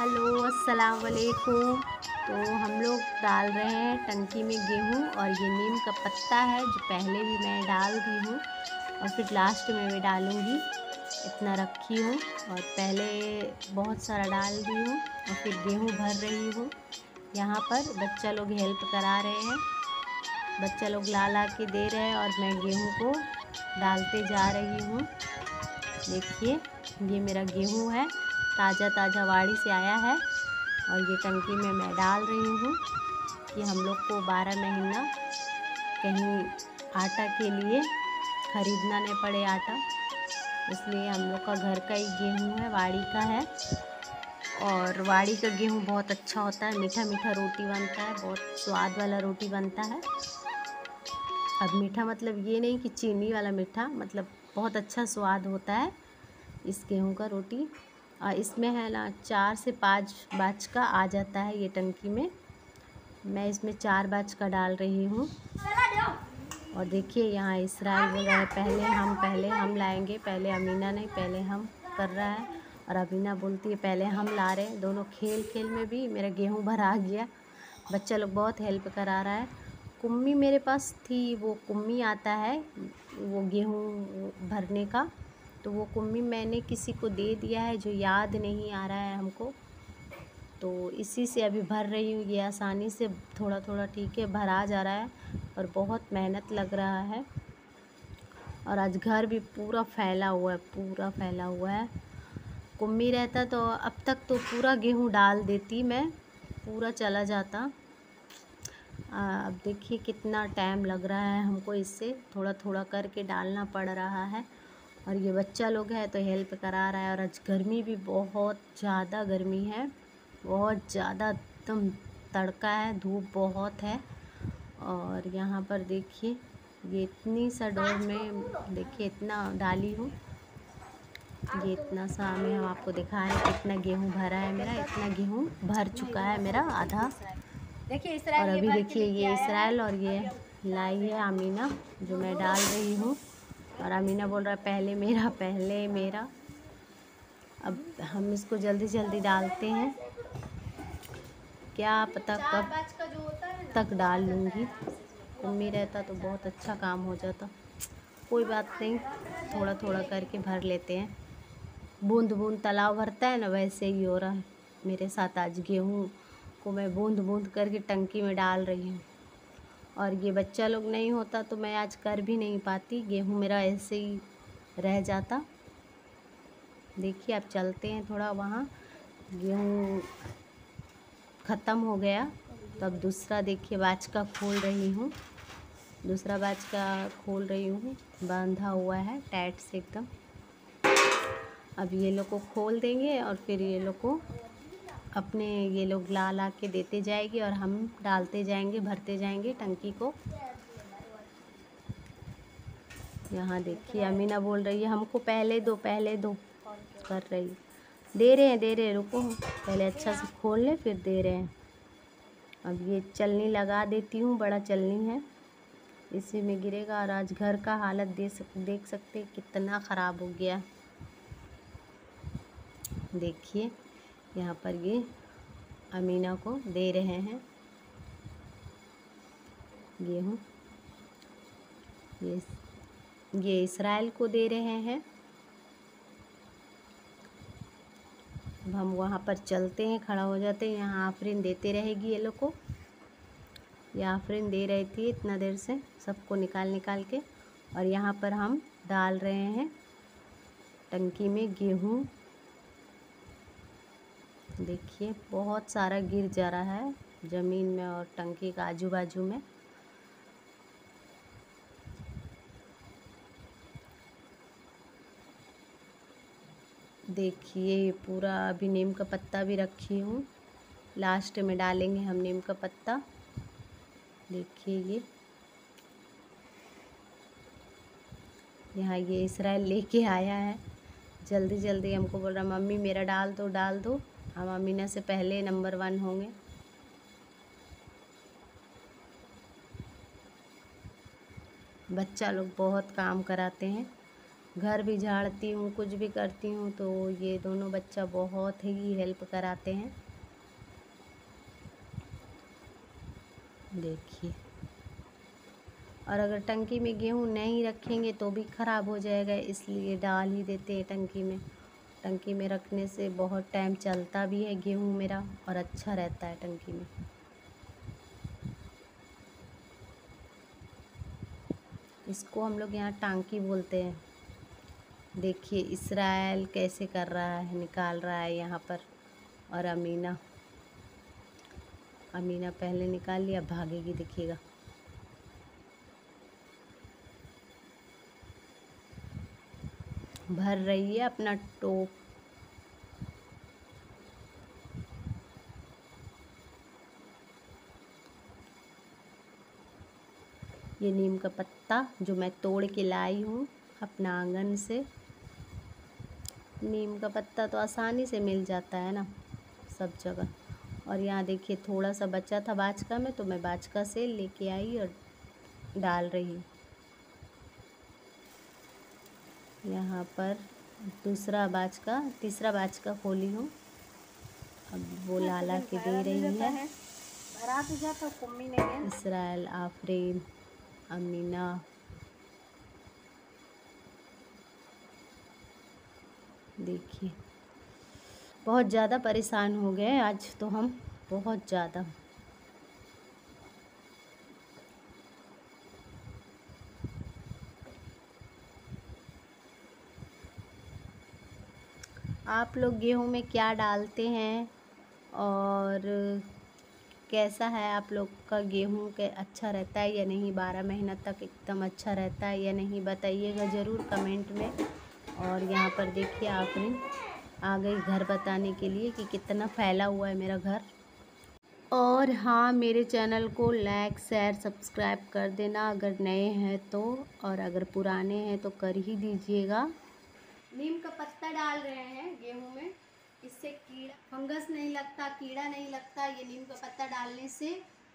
Hello अस्सलाम वालेकुम तो हम लोग डाल रहे हैं टंकी में गेहूँ और ये नीम का पत्ता है, जो पहले भी मैं डाल दी हूँ और फिर लास्ट में मैं डालूँगी। इतना रखी हूँ और पहले बहुत सारा डाल दी हूँ और फिर गेहूँ भर रही हूँ। यहाँ पर बच्चा लोग हेल्प करा रहे हैं। बच्चा लोग ला ला के दे रहे हैं और मैं गेहूँ को डालते जा रही हूँ। देखिए, ये मेरा गेहूँ है। ताज़ा ताज़ा वाड़ी से आया है और ये टंकी में मैं डाल रही हूँ कि हम लोग को बारह महीना कहीं आटा के लिए ख़रीदना नहीं पड़े आटा। इसलिए हम लोग का घर का ही गेहूँ है, वाड़ी का है। और वाड़ी का गेहूँ बहुत अच्छा होता है, मीठा मीठा रोटी बनता है, बहुत स्वाद वाला रोटी बनता है। अब मीठा मतलब ये नहीं कि चीनी वाला मीठा मतलब बहुत अच्छा स्वाद होता है इस गेहूँ का रोटी। और इसमें है ना, चार से पाँच बाच का आ जाता है ये टंकी में। मैं इसमें चार बाच का डाल रही हूँ। और देखिए यहाँ इसराइल बोल रहा है पहले हम पहले हम लाएँगे, पहले अमीना नहीं, पहले हम कर रहा है। और अमीना बोलती है, पहले हम ला रहे हैं। दोनों खेल खेल में भी मेरा गेहूँ भरा गया। बच्चा लोग बहुत हेल्प करा रहा है। कुम्मी मेरे पास थी, वो कुम्मी आता है, वो गेहूँ भरने का। तो वो कुम्मी मैंने किसी को दे दिया है, जो याद नहीं आ रहा है हमको। तो इसी से अभी भर रही हूँ, ये आसानी से थोड़ा थोड़ा ठीक है, भरा जा रहा है और बहुत मेहनत लग रहा है। और आज घर भी पूरा फैला हुआ है, पूरा फैला हुआ है। कुम्मी रहता तो अब तक तो पूरा गेहूँ डाल देती मैं, पूरा चला जाता। अब देखिए कितना टाइम लग रहा है हमको इससे थोड़ा थोड़ा करके डालना पड़ रहा है। और ये बच्चा लोग है तो हेल्प करा रहा है और आज गर्मी भी बहुत ज़्यादा गर्मी है, बहुत ज़्यादा एकदम तड़का है, धूप बहुत है। और यहाँ पर देखिए, ये इतनी सा डोर में देखिए इतना डाली हूँ। ये इतना सा में हम आपको दिखा रहे हैं कितना गेहूँ भरा है मेरा इतना गेहूँ भर चुका है मेरा आधा। देखिए और अभी देखिए ये इसराइल और ये लाई है अमीना जो मैं डाल रही हूँ। और अमीना बोल रहा है पहले मेरा पहले मेरा। अब हम इसको जल्दी जल्दी डालते हैं। क्या पता कब तक डाल लूँगी। मम्मी रहता तो बहुत अच्छा काम हो जाता। कोई बात नहीं थोड़ा थोड़ा करके भर लेते हैं। बूंद बूंद तालाब भरता है ना, वैसे ही हो रहा है। मेरे साथ आज गेहूँ को मैं बूंद बूंद करके टंकी में डाल रही हूँ। और ये बच्चा लोग नहीं होता तो मैं आज कर भी नहीं पाती। गेहूँ मेरा ऐसे ही रह जाता। देखिए, अब चलते हैं थोड़ा वहाँ। गेहूँ ख़त्म हो गया। तो अब दूसरा देखिए, बाज का खोल रही हूँ। दूसरा बाज का खोल रही हूँ। बांधा हुआ है, टाइट से एकदम। अब ये लोग को खोल देंगे और फिर ये लोग को अपने ये लोग ला ला के देते जाएगी और हम डालते जाएँगे, भरते जाएँगे टंकी को। यहाँ देखिए, अमीना बोल रही है, हमको पहले दो पहले दो। कर रही दे रहे हैं, दे रहे हैं, रुको। पहले अच्छा से खोल लें, फिर दे रहे हैं। अब ये चलनी लगा देती हूँ, बड़ा चलनी है। इसी में गिरेगा और आज घर का हालत दे सक, देख सकते कितना ख़राब हो गया। देखिए, यहाँ पर ये अमीना को दे रहे हैं। गेहूँ ये ये इसराइल को दे रहे हैं। अब हम वहाँ पर चलते हैं, खड़ा हो जाते हैं। यहाँ आफरीन देते रहेगी ये लोग को। ये आफरीन दे रही थी इतना देर से, सबको निकाल निकाल के। और यहाँ पर हम डाल रहे हैं टंकी में गेहूँ। देखिए, बहुत सारा गिर जा रहा है ज़मीन में और टंकी का आजू बाजू में। देखिए पूरा अभी नीम का पत्ता भी रखी हूँ। लास्ट में डालेंगे हम नीम का पत्ता। देखिए ये। यहाँ ये इसराइल लेके आया है। जल्दी जल्दी हमको बोल रहा मम्मी मेरा डाल दो डाल दो। हम अमीना से पहले नंबर वन होंगे। बच्चा लोग बहुत काम कराते हैं। घर भी झाड़ती हूँ, कुछ भी करती हूँ तो ये दोनों बच्चा बहुत ही हेल्प कराते हैं। देखिए। और अगर टंकी में गेहूँ नहीं रखेंगे तो भी ख़राब हो जाएगा, इसलिए डाल ही देते हैं टंकी में। टंकी में रखने से बहुत टाइम चलता भी है गेहूँ मेरा और अच्छा रहता है टंकी में। इसको हम लोग यहाँ टांकी बोलते हैं। देखिए, इसराइल कैसे कर रहा है, निकाल रहा है यहाँ पर। और अमीना अमीना पहले निकाल लिया, भागेगी, देखिएगा। भर रही है अपना टोप। ये नीम का पत्ता जो मैं तोड़ के लाई हूँ अपना आँगन से। नीम का पत्ता तो आसानी से मिल जाता है ना सब जगह। और यहाँ देखिए थोड़ा सा बचा था बाजका में तो मैं बाजका से लेके आई और डाल रही हूँ। यहाँ पर दूसरा बाज का तीसरा बाज का खोली हूँ। अब वो लाला के दे रही है। इसराइल आफरीन अमीना। देखिए बहुत ज़्यादा परेशान हो गए आज तो हम बहुत ज़्यादा। आप लोग गेहूँ में क्या डालते हैं? और कैसा है आप लोग का गेहूँ के अच्छा रहता है या नहीं? बारह महीना तक एकदम अच्छा रहता है या नहीं? बताइएगा ज़रूर कमेंट में। और यहाँ पर देखिए आपने आ गई घर बताने के लिए कि कितना फैला हुआ है मेरा घर। और हाँ मेरे चैनल को लाइक, शेयर, सब्सक्राइब कर देना अगर नए हैं तो। और अगर पुराने हैं तो कर ही दीजिएगा। नीम का पत्ता डाल रहे हैं गेहूँ में। इससे कीड़ा, फंगस नहीं लगता, कीड़ा नहीं लगता ये नीम का पत्ता डालने से।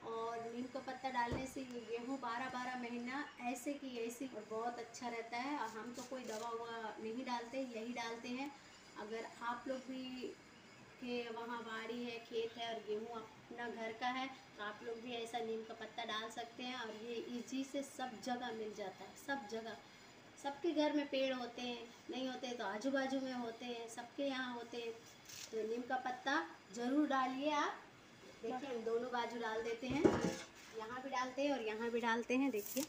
और नीम का पत्ता डालने से ये गेहूँ बारह बारह महीना ऐसे की ऐसे और बहुत अच्छा रहता है। और हम तो कोई दवा हुआ नहीं डालते, यही डालते हैं। अगर आप लोग भी के वहाँ बाड़ी है, खेत है और गेहूँ अपना घर का है तो आप लोग भी ऐसा नीम का पत्ता डाल सकते हैं। और ये इजी से सब जगह मिल जाता है, सब जगह। सबके घर में पेड़ होते हैं, नहीं होते तो आजू बाजू में होते हैं, सबके यहाँ होते हैं। तो नीम का पत्ता ज़रूर डालिए आप। देखिए, हम दोनों बाजू डाल देते हैं। यहाँ भी डालते हैं और यहाँ भी डालते हैं, देखिए।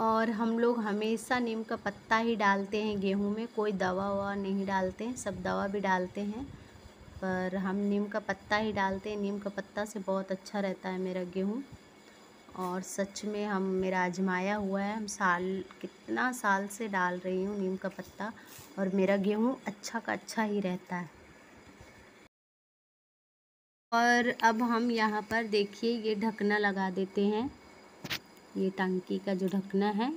और हम लोग हमेशा नीम का पत्ता ही डालते हैं गेहूँ में, कोई दवा ववा नहीं डालते हैं, सब दवा भी डालते हैं। पर हम नीम का पत्ता ही डालते हैं। नीम का पत्ता से बहुत अच्छा रहता है मेरा गेहूँ। और सच में हम, मेरा आजमाया हुआ है। हम साल, कितना साल से डाल रही हूँ नीम का पत्ता और मेरा गेहूँ अच्छा का अच्छा ही रहता है। और अब हम यहाँ पर देखिए, ये ढकना लगा देते हैं। ये टंकी का जो ढकना है,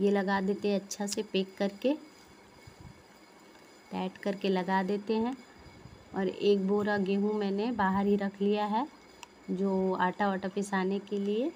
ये लगा देते हैं अच्छा से पेक करके। टाइट करके लगा देते हैं। और एक बोरा गेहूँ मैंने बाहर ही रख लिया है, जो आटा वाटा पिसाने के लिए।